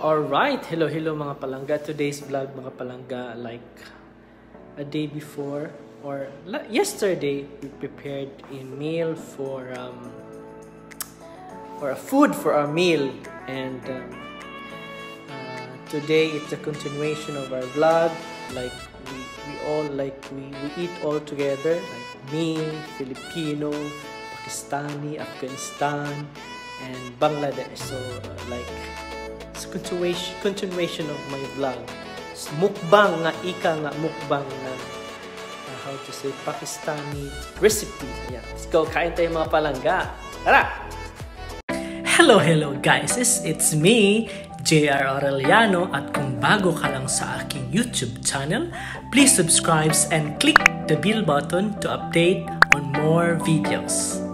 Alright, hello hello mga palangga. Today's vlog mga palangga like a day before or yesterday we prepared a meal for um or a food for our meal. And um, uh, today it's a continuation of our vlog. Like we, we all like we, we eat all together. Like me, Filipino, Pakistani, Afghanistan and Bangladesh. So uh, like continuation, continuation of my vlog. Mukbang nga, ika nga mukbang na uh, how to say, Pakistani recipe. Ayan, let's go. Kain tayo mga palangga. Tara! Hello, hello guys! It's, it's me, JR Aureliano at kung bago ka lang sa aking YouTube channel, please subscribe and click the bell button to update on more videos.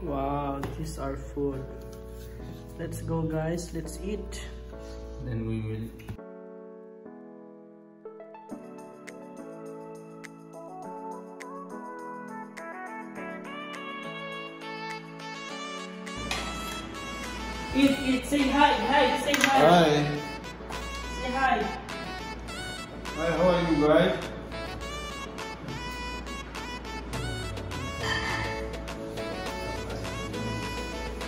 Wow, this is our food. Let's go guys, let's eat. Then we will. Eat, eat, say hi, hi, say hi. Hi. Say hi. Hi, how are you guys?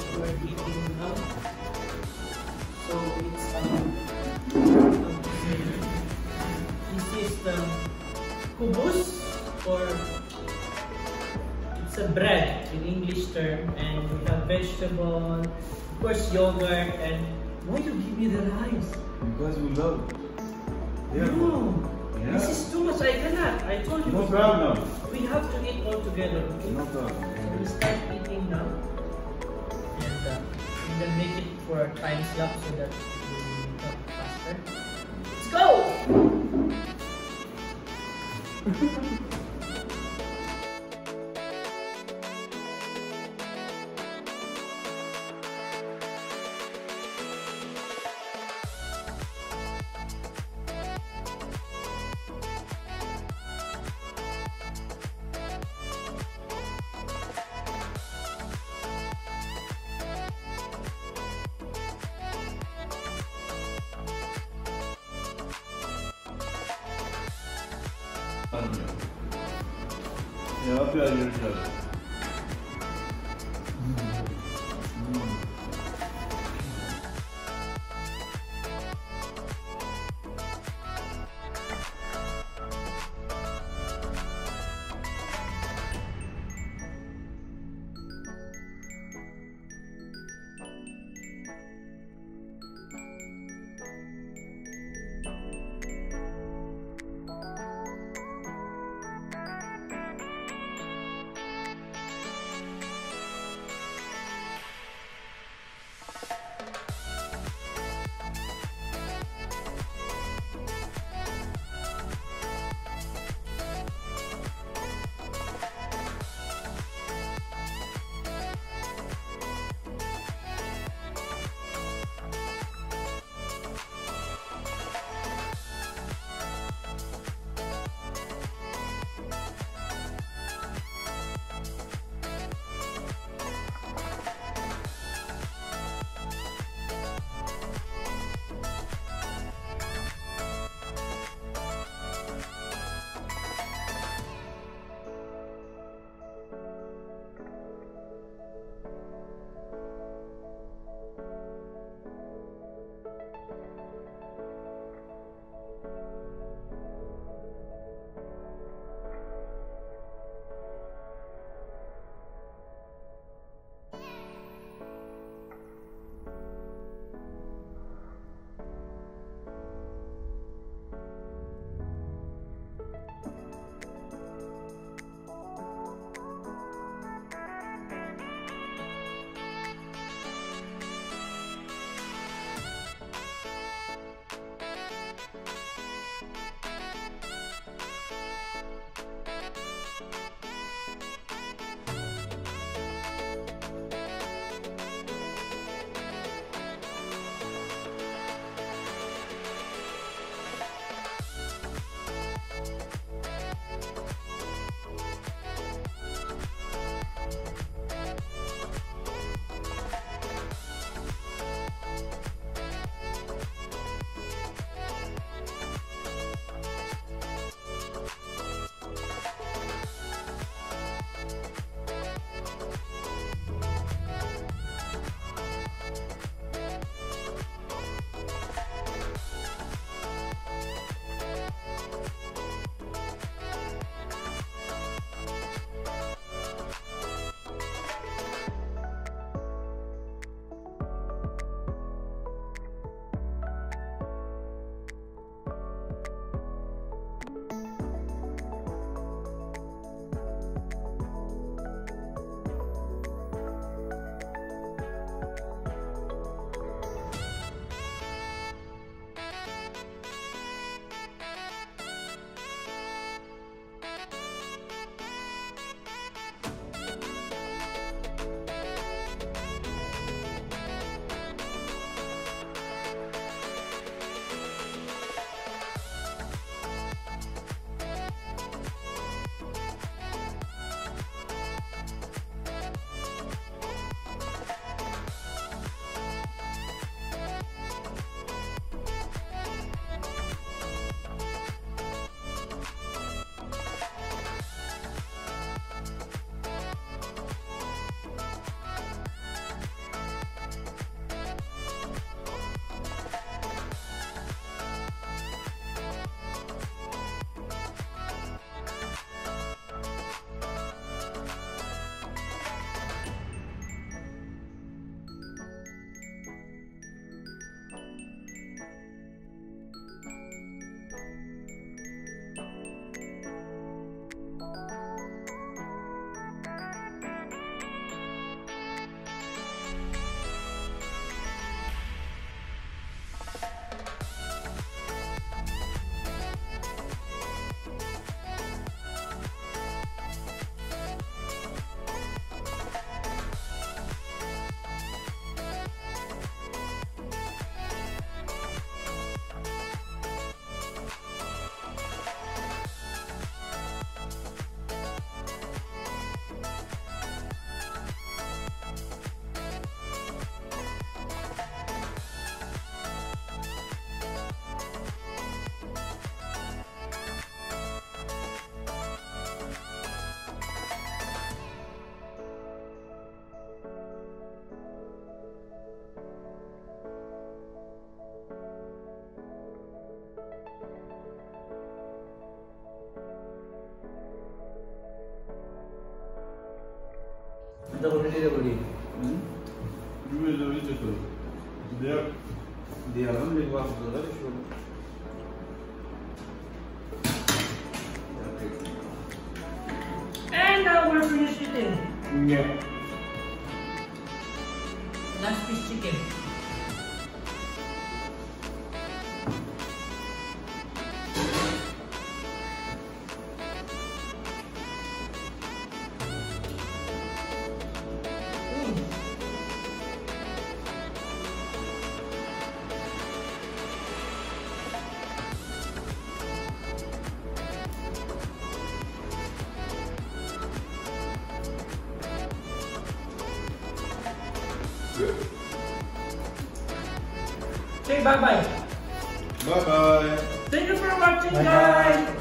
show you what we're eating now. So it's um this is the kubus or it's a bread in English term and we have vegetable, of course yogurt and why you give me the rice? Because we love. Yeah. No, Yeah. this is too much. I cannot. I told you. No problem. We have to eat all together. Okay? No problem. So we start then make it for a time slot so that we will become faster. Let's go. Yeah, up here, you're good. Hmm? You will do it too. There. Diğerden bir vakıflara düşüyor. And now we're finished eating. Yeah. Last piece chicken. Say bye-bye. Bye bye. Thank you for watching, Bye-bye. guys.